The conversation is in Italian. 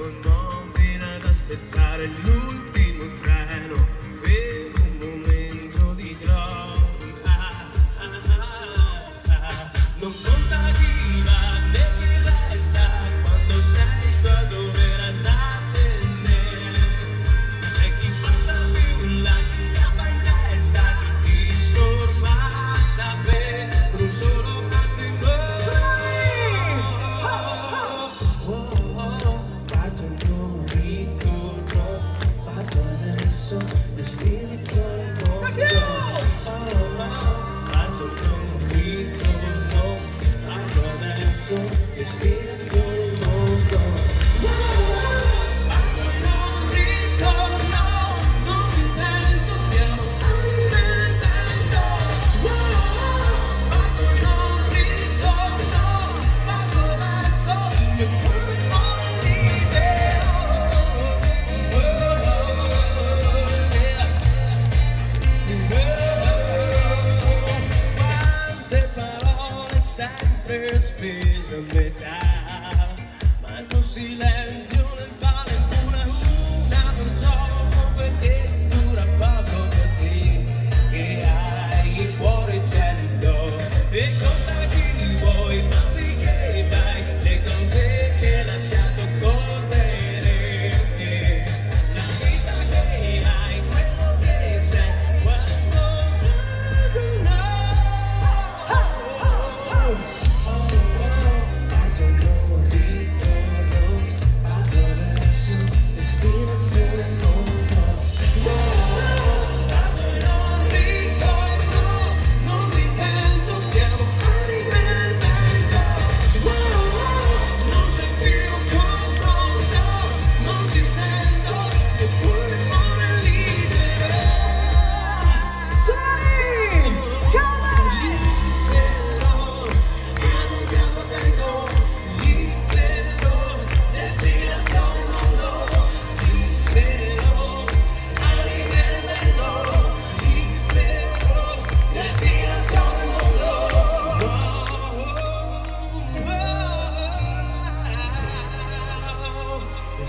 Non sgombina ad aspettare il It's been so gone. per spesa a metà, ma il tuo silenzio ne vale una luna per gioco perché dura poco per te che hai il cuore gelido